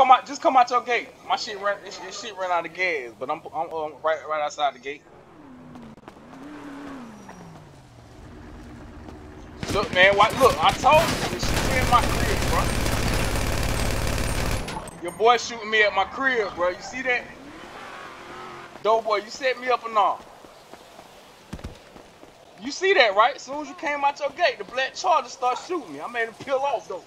come out, just come out your gate. My shit ran, this, this shit ran out of gas, but I'm, I'm um, right, right outside the gate. Look, man, what? Look, I told you this shit in my crib, bro. Your boy shooting me at my crib, bro. You see that? Dope boy, you set me up and all. You see that, right? As soon as you came out your gate, the black charger started shooting me. I made him peel off, though.